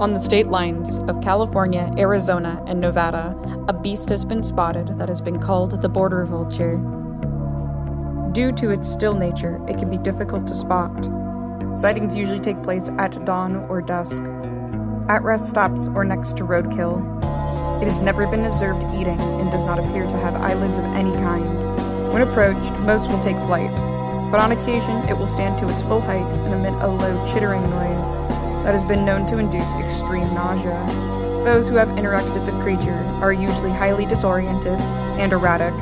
On the state lines of California, Arizona, and Nevada, a beast has been spotted that has been called the border vulture. Due to its still nature, it can be difficult to spot. Sightings usually take place at dawn or dusk, at rest stops or next to roadkill. It has never been observed eating and does not appear to have eyelids of any kind. When approached, most will take flight, but on occasion it will stand to its full height and emit a low chittering noise that has been known to induce extreme nausea. Those who have interacted with the creature are usually highly disoriented and erratic,